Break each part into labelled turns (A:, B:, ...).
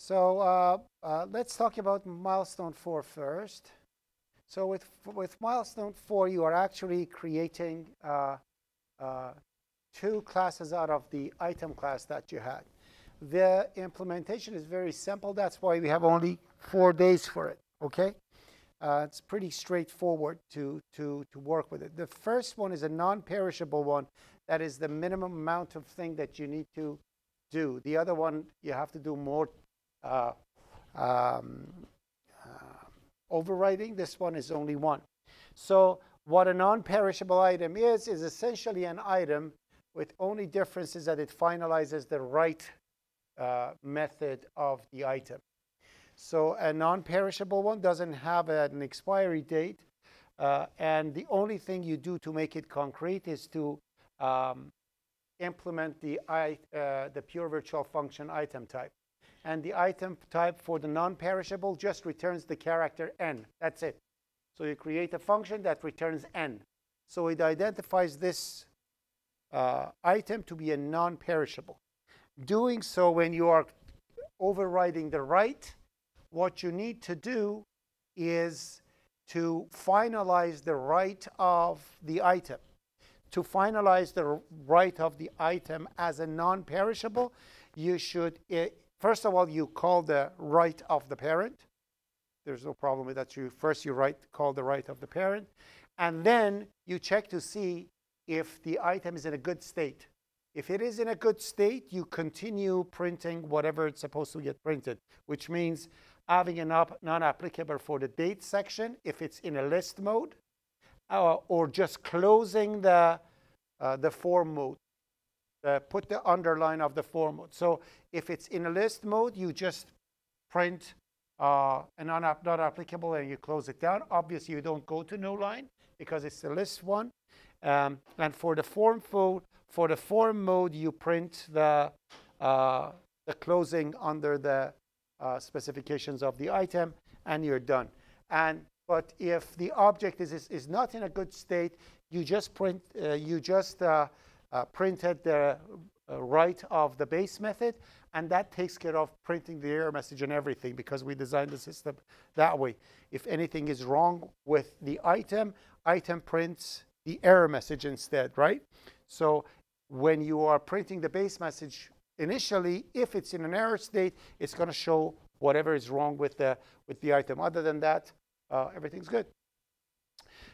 A: So uh, uh, let's talk about milestone four first. So with, with milestone four, you are actually creating uh, uh, two classes out of the item class that you had. The implementation is very simple. That's why we have only four days for it, okay? Uh, it's pretty straightforward to, to, to work with it. The first one is a non-perishable one. That is the minimum amount of thing that you need to do. The other one, you have to do more uh, um, uh, overriding. This one is only one. So what a non-perishable item is, is essentially an item with only differences that it finalizes the write uh, method of the item. So a non-perishable one doesn't have an expiry date. Uh, and the only thing you do to make it concrete is to um, implement the, uh, the pure virtual function item type. And the item type for the non-perishable just returns the character n. That's it. So you create a function that returns n. So it identifies this uh, item to be a non-perishable. Doing so when you are overriding the write, what you need to do is to finalize the write of the item. To finalize the write of the item as a non-perishable, you should, eh, first of all, you call the write of the parent. There's no problem with that. You First, you write, call the write of the parent. And then you check to see if the item is in a good state. If it is in a good state, you continue printing whatever it's supposed to get printed, which means having a non-applicable for the date section if it's in a list mode, uh, or just closing the, uh, the form mode. Uh, put the underline of the form mode. So if it's in a list mode, you just print uh, a not applicable and you close it down. Obviously, you don't go to no line because it's a list one. Um, and for the form mode, for the form mode, you print the, uh, the closing under the uh, specifications of the item, and you're done. And but if the object is, is, is not in a good state, you just print uh, you just uh, printed the uh, write of the base method, and that takes care of printing the error message and everything because we designed the system that way. If anything is wrong with the item, item prints the error message instead, right? So when you are printing the base message initially, if it's in an error state, it's going to show whatever is wrong with the, with the item. Other than that, uh, everything's good.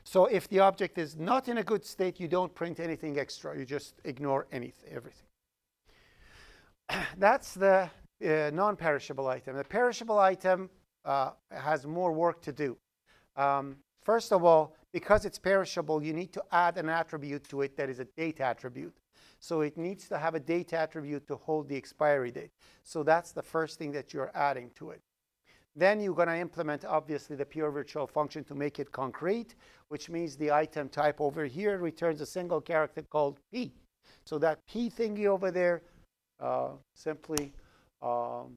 A: So if the object is not in a good state, you don't print anything extra. You just ignore anything, everything. That's the uh, non-perishable item. The perishable item uh, has more work to do. Um, first of all, because it's perishable, you need to add an attribute to it that is a date attribute. So it needs to have a date attribute to hold the expiry date. So that's the first thing that you're adding to it. Then you're going to implement, obviously, the pure virtual function to make it concrete, which means the item type over here returns a single character called P. So that P thingy over there uh, simply um,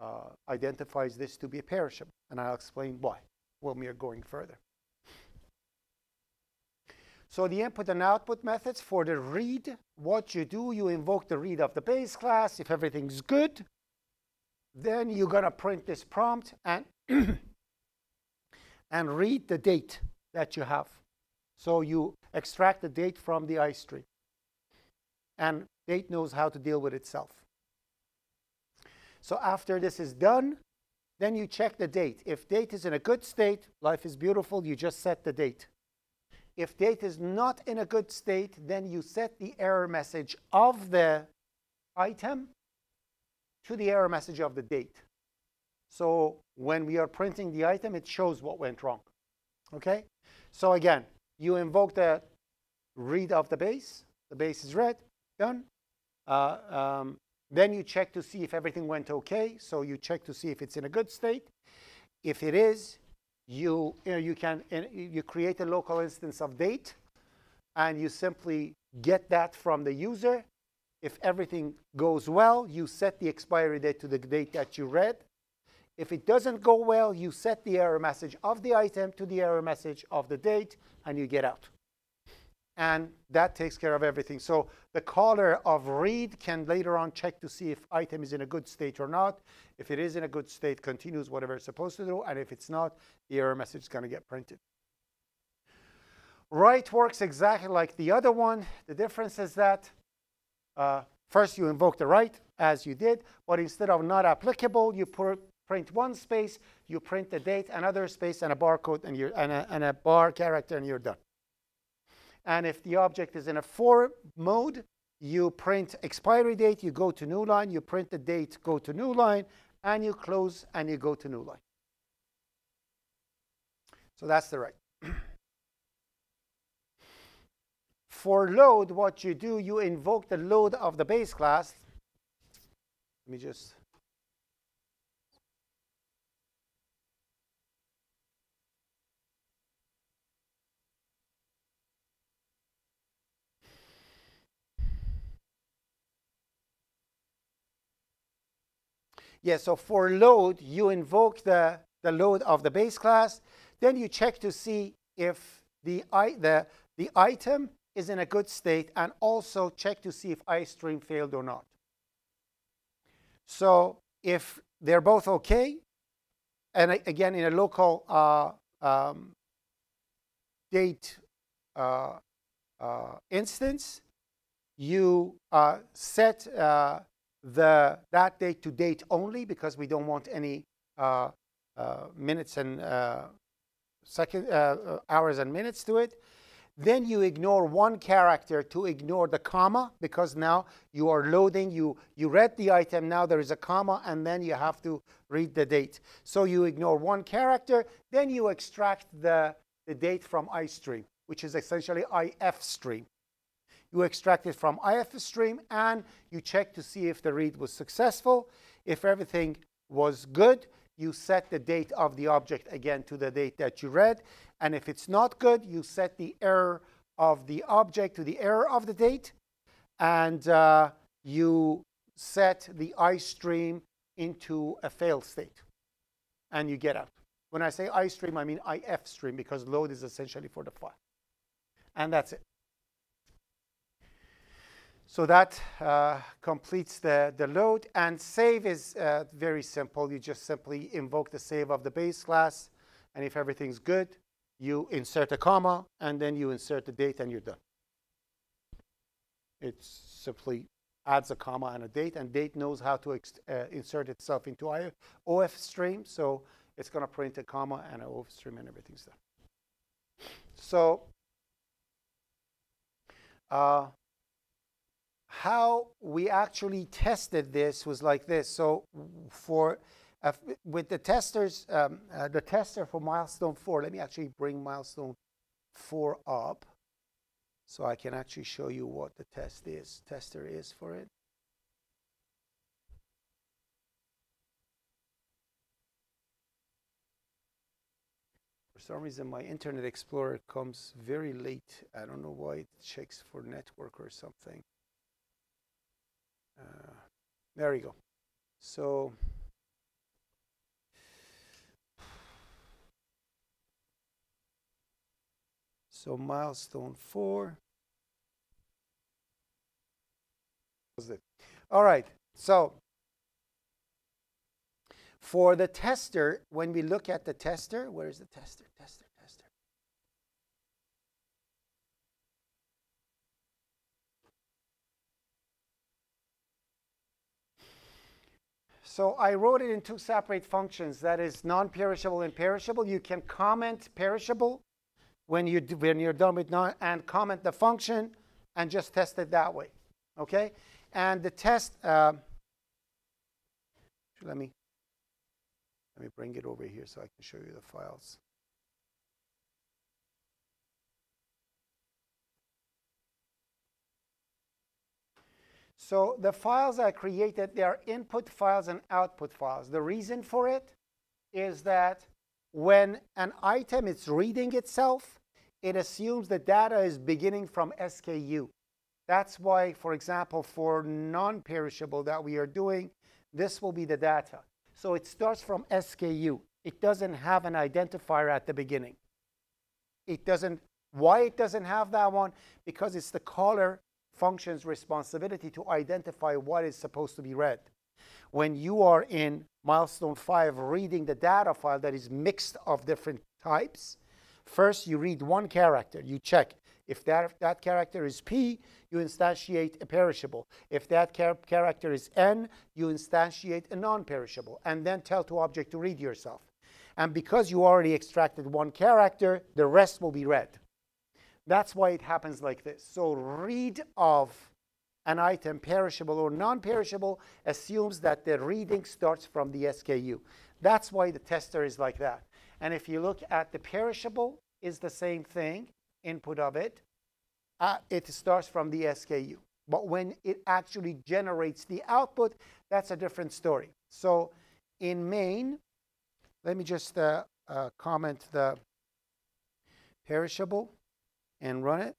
A: uh, identifies this to be a perishable. And I'll explain why when we are going further. So the input and output methods for the read, what you do, you invoke the read of the base class. If everything's good, then you're going to print this prompt and, and read the date that you have. So you extract the date from the ice istream. And date knows how to deal with itself. So after this is done, then you check the date. If date is in a good state, life is beautiful, you just set the date. If date is not in a good state, then you set the error message of the item to the error message of the date. So when we are printing the item, it shows what went wrong. Okay? So again, you invoke the read of the base. The base is read. Done. Uh, um, then you check to see if everything went okay. So you check to see if it's in a good state. If it is, you, you, know, you can you create a local instance of date, and you simply get that from the user. If everything goes well, you set the expiry date to the date that you read. If it doesn't go well, you set the error message of the item to the error message of the date, and you get out. and that takes care of everything. So the caller of read can later on check to see if item is in a good state or not. If it is in a good state, continues whatever it's supposed to do, and if it's not, the error message is going to get printed. Write works exactly like the other one. The difference is that uh, first you invoke the write as you did, but instead of not applicable, you print one space, you print the date, another space, and a barcode, and, and, a, and a bar character, and you're done. And if the object is in a for mode, you print expiry date, you go to new line, you print the date, go to new line, and you close and you go to new line. So that's the write. For load, what you do, you invoke the load of the base class. Let me just Yeah, so for load, you invoke the, the load of the base class. Then you check to see if the, the, the item is in a good state and also check to see if iStream failed or not. So if they're both OK, and again, in a local uh, um, date uh, uh, instance, you uh, set uh, the that date to date only because we don't want any uh, minutes and second hours and minutes to it. Then you ignore one character to ignore the comma because now you are loading. You you read the item. Now there is a comma, and then you have to read the date. So you ignore one character. Then you extract the the date from iStream, which is essentially IF stream. You extract it from IF stream and you check to see if the read was successful. If everything was good, you set the date of the object again to the date that you read. And if it's not good, you set the error of the object to the error of the date. And uh, you set the iStream into a fail state. And you get out. When I say iStream, I mean IF stream because load is essentially for the file. And that's it. So that uh, completes the, the load. And save is uh, very simple. You just simply invoke the save of the base class. And if everything's good, you insert a comma, and then you insert the date, and you're done. It simply adds a comma and a date, and date knows how to uh, insert itself into OF stream. So it's going to print a comma and an OF stream, and everything's done. So uh, how we actually tested this was like this. So for uh, with the testers, um, uh, the tester for milestone four, let me actually bring milestone four up so I can actually show you what the test is, tester is for it. For some reason, my Internet Explorer comes very late. I don't know why it checks for network or something. Uh, there we go. So so milestone four. All right. So for the tester, when we look at the tester, where is the tester? Tester. Tester? So I wrote it in two separate functions. That is non-perishable and perishable. You can comment perishable when, you when you're done with non and comment the function and just test it that way. Okay? And the test, uh, let me let me bring it over here so I can show you the files. So the files I created, they are input files and output files. The reason for it is that when an item is reading itself, it assumes the data is beginning from SKU. That's why, for example, for non-perishable that we are doing, this will be the data. So it starts from SKU. It doesn't have an identifier at the beginning. It doesn't Why it doesn't have that one? Because it's the caller function's responsibility to identify what is supposed to be read. When you are in milestone 5 reading the data file that is mixed of different types, first you read one character. You check if that, that character is P, you instantiate a perishable. If that char character is N, you instantiate a non-perishable, and then tell to object to read yourself. And because you already extracted one character, the rest will be read. That's why it happens like this. So read of an item, perishable or non-perishable, assumes that the reading starts from the SKU. That's why the tester is like that. And if you look at the perishable, is the same thing, input of it. Uh, it starts from the SKU. But when it actually generates the output, that's a different story. So in main, let me just uh, uh, comment the perishable and run it.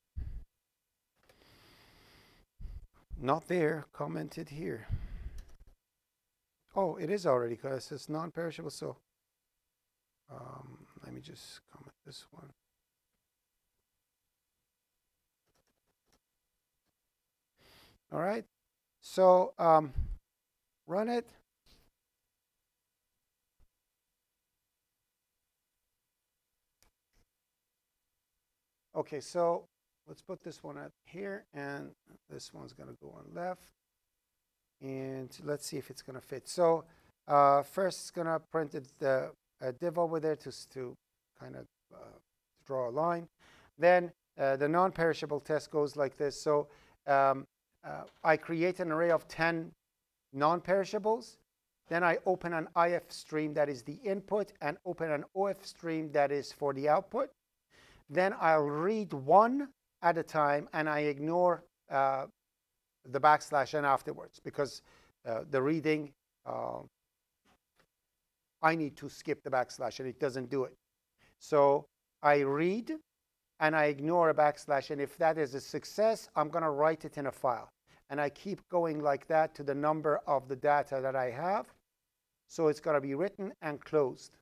A: Not there, commented here. Oh, it is already because it's non-perishable. So um, let me just comment this one. All right. So um, run it. Okay, so let's put this one out here, and this one's going to go on left. And let's see if it's going to fit. So uh, first, it's going to print the a div over there to, to kind of uh, draw a line. Then uh, the non-perishable test goes like this. So um, uh, I create an array of 10 non-perishables. Then I open an IF stream that is the input and open an OF stream that is for the output. Then I'll read one at a time and I ignore uh, the backslash n afterwards because uh, the reading, uh, I need to skip the backslash and it doesn't do it. So I read and I ignore a backslash and if that is a success, I'm going to write it in a file. And I keep going like that to the number of the data that I have. So it's going to be written and closed.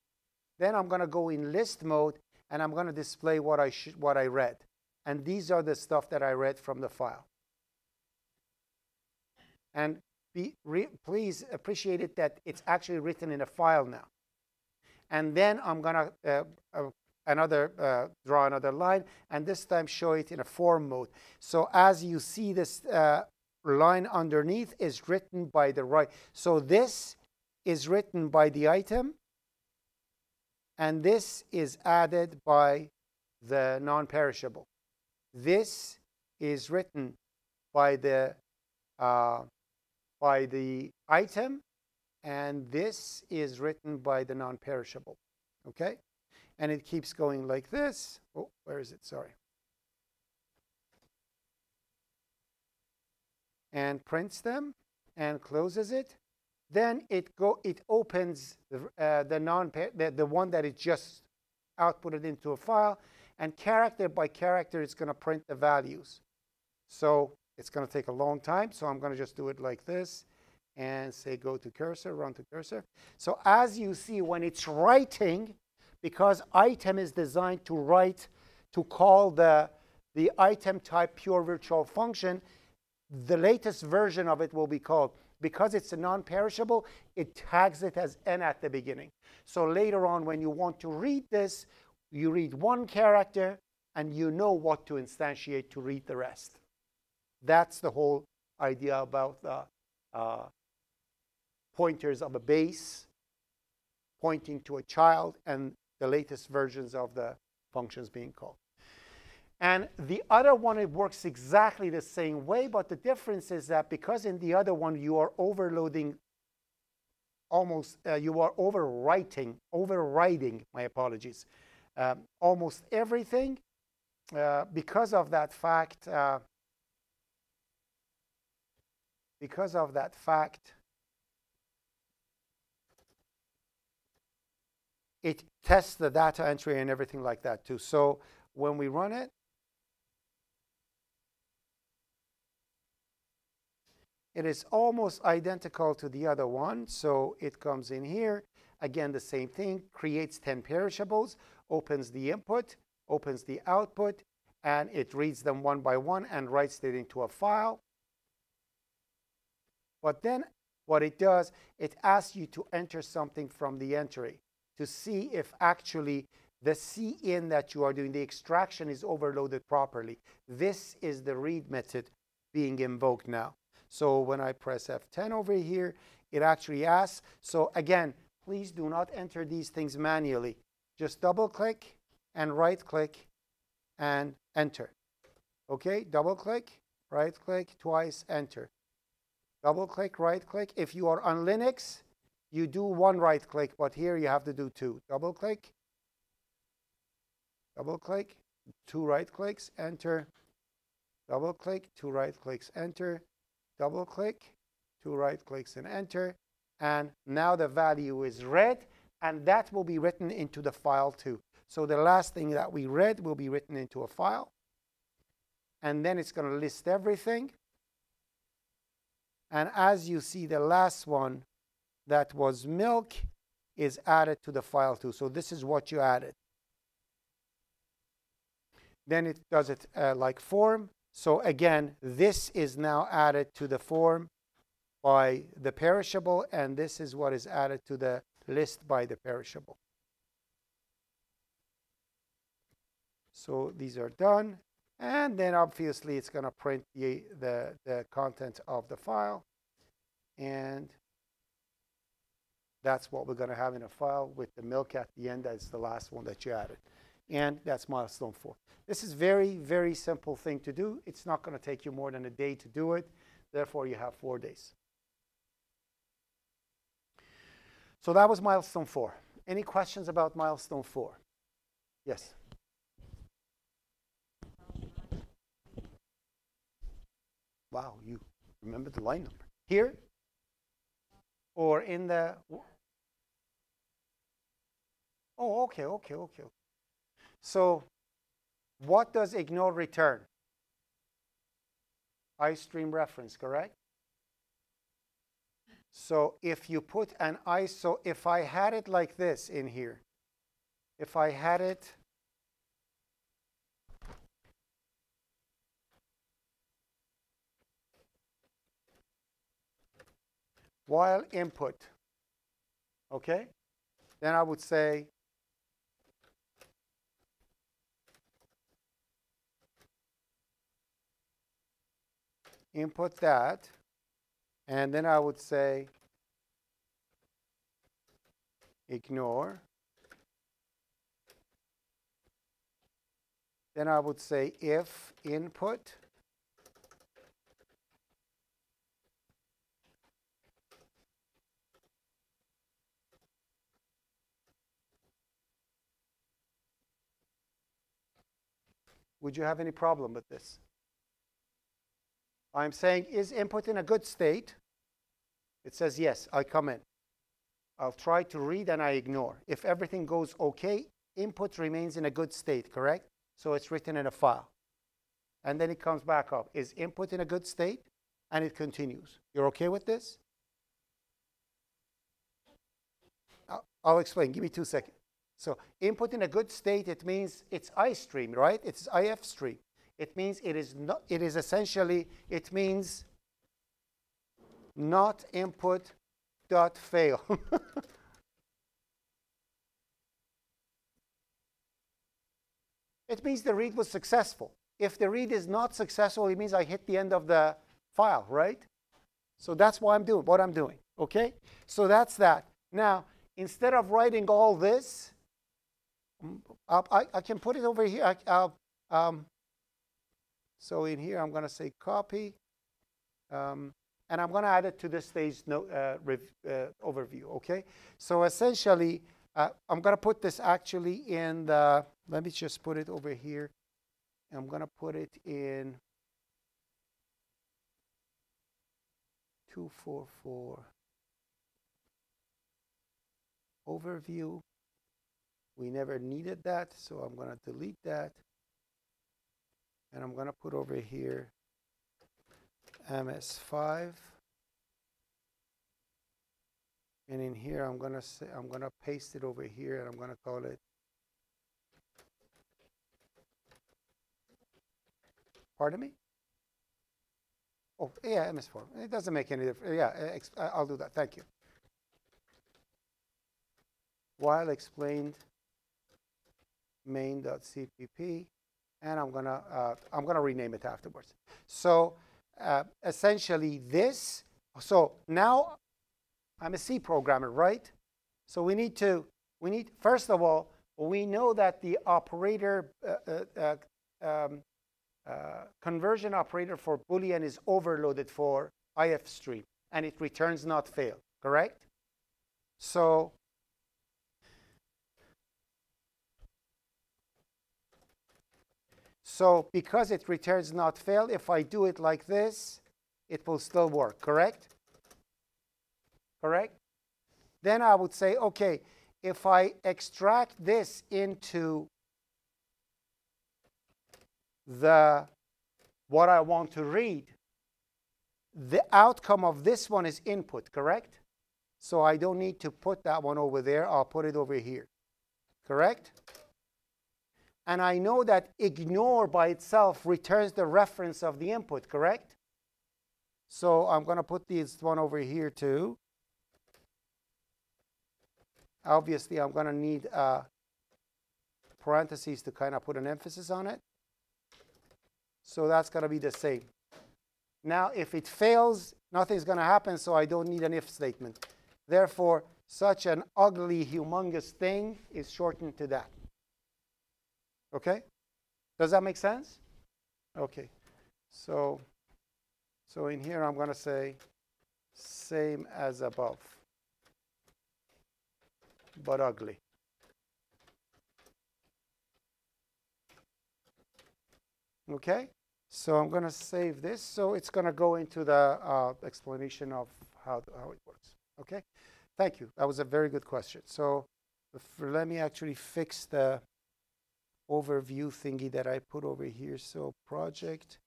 A: Then I'm going to go in list mode and I'm going to display what I, what I read. And these are the stuff that I read from the file. And be please appreciate it that it's actually written in a file now. And then I'm going to uh, uh, another uh, draw another line, and this time show it in a form mode. So as you see this uh, line underneath is written by the write. So this is written by the item, and this is added by the non-perishable. This is written by the uh, by the item, and this is written by the non-perishable. Okay, and it keeps going like this. Oh, where is it? Sorry. And prints them and closes it then it go it opens the, uh, the non the, the one that is just outputted into a file, and character by character, it's going to print the values. So it's going to take a long time. So I'm going to just do it like this and say go to cursor, run to cursor. So as you see, when it's writing, because item is designed to write, to call the, the item type pure virtual function, the latest version of it will be called because it's a non-perishable, it tags it as n at the beginning. So later on, when you want to read this, you read one character, and you know what to instantiate to read the rest. That's the whole idea about the uh, pointers of a base pointing to a child and the latest versions of the functions being called. And the other one, it works exactly the same way, but the difference is that because in the other one you are overloading almost, uh, you are overwriting, overriding, my apologies, um, almost everything. Uh, because of that fact, uh, because of that fact, it tests the data entry and everything like that too. So when we run it, It is almost identical to the other one. So it comes in here. Again, the same thing, creates 10 perishables, opens the input, opens the output, and it reads them one by one and writes it into a file. But then what it does, it asks you to enter something from the entry to see if actually the cin that you are doing, the extraction is overloaded properly. This is the read method being invoked now. So when I press F10 over here, it actually asks. So again, please do not enter these things manually. Just double click and right click and enter. Okay, double click, right click, twice, enter. Double click, right click. If you are on Linux, you do one right click, but here you have to do two. Double click, double click, two right clicks, enter, double click, two right clicks, enter, double click, two right clicks and enter. And now the value is read, and that will be written into the file too. So the last thing that we read will be written into a file. And then it's going to list everything. And as you see, the last one that was milk is added to the file too. So this is what you added. Then it does it uh, like form. So again, this is now added to the form by the perishable, and this is what is added to the list by the perishable. So these are done. And then obviously it's going to print the, the, the content of the file. And that's what we're going to have in a file with the milk at the end. That's the last one that you added. And that's milestone four. This is very, very simple thing to do. It's not going to take you more than a day to do it. Therefore, you have four days. So that was milestone four. Any questions about milestone four? Yes. Wow, you remember the line number. Here? Or in the... Oh, okay, okay, okay. So what does ignore return? iStream reference, correct? So if you put an ISO, if I had it like this in here, if I had it while input, okay, then I would say input that, and then I would say ignore. Then I would say if input Would you have any problem with this? I'm saying, is input in a good state? It says, yes, I come in. I'll try to read and I ignore. If everything goes okay, input remains in a good state, correct? So it's written in a file. And then it comes back up. Is input in a good state? And it continues. You're okay with this? I'll, explain. Give me two seconds. So input in a good state, it means it's iStream, right? It's IF stream. It means it is not, it is essentially, it means not input dot fail. it means the read was successful. If the read is not successful, it means I hit the end of the file, right? So that's what I'm doing, what I'm doing, okay? So that's that. Now, instead of writing all this, I, I can put it over here. I, um, so in here, I'm going to say copy. Um, and I'm going to add it to this stage no, uh, uh, overview, okay? So essentially, uh, I'm going to put this actually in the, let me just put it over here. I'm going to put it in 244 overview. We never needed that, so I'm going to delete that. And I'm going to put over here MS5. And in here, I'm going to say, I'm to paste it over here, and I'm going to call it Pardon me? Oh, yeah, MS4. It doesn't make any difference. Yeah, I'll do that. Thank you. While explained main.cpp, and I'm gonna uh, I'm gonna rename it afterwards. So uh, essentially this. So now I'm a C programmer, right? So we need to we need first of all we know that the operator uh, uh, uh um, uh, conversion operator for Boolean is overloaded for IF stream, and it returns not fail, correct? So So because it returns not fail, if I do it like this, it will still work, correct? Correct? Then I would say, okay, if I extract this into the what I want to read, the outcome of this one is input, correct? So I don't need to put that one over there. I'll put it over here, correct? And I know that ignore by itself returns the reference of the input, correct? So I'm going to put this one over here too. Obviously, I'm going to need uh, parentheses to kind of put an emphasis on it. So that's going to be the same. Now, if it fails, nothing's going to happen, so I don't need an if statement. Therefore, such an ugly, humongous thing is shortened to that. Okay? Does that make sense? Okay. So, so in here, I'm going to say same as above, but ugly. Okay? So I'm going to save this. So it's going to go into the uh, explanation of how, how it works. Okay? Thank you. That was a very good question. So let me actually fix the overview thingy that I put over here. So project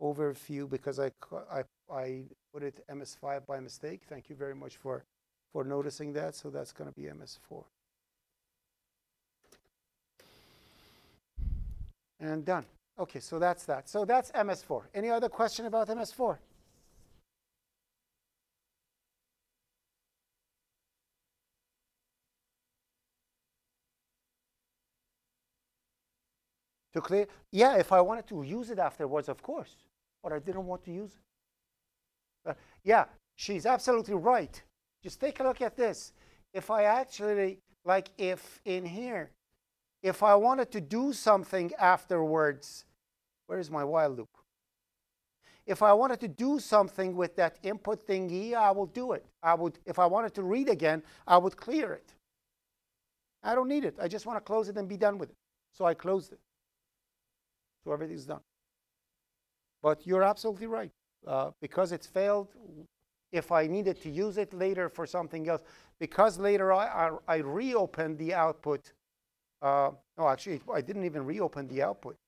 A: overview, because I, I, I put it MS5 by mistake. Thank you very much for, for noticing that. So that's going to be MS4. And done. Okay, so that's that. So that's MS4. Any other question about MS4? To clear, yeah, if I wanted to use it afterwards, of course, but I didn't want to use it. Uh, yeah, she's absolutely right. Just take a look at this. If I actually, like if in here, if I wanted to do something afterwards, where is my while loop? If I wanted to do something with that input thingy, I will do it. I would, if I wanted to read again, I would clear it. I don't need it. I just want to close it and be done with it. So I closed it. So everything's done. But you're absolutely right. Uh, because it's failed, if I needed to use it later for something else, because later I, I, I reopened the output. Uh, no, actually, I didn't even reopen the output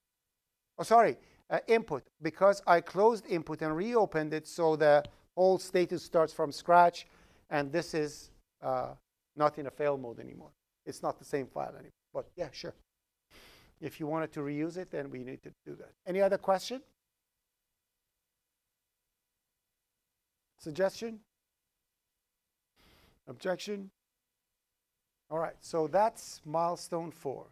A: oh, sorry, uh, input, because I closed input and reopened it so the whole status starts from scratch, and this is uh, not in a fail mode anymore. It's not the same file anymore. But yeah, sure. If you wanted to reuse it, then we need to do that. Any other question? Suggestion? Objection? All right, so that's milestone four.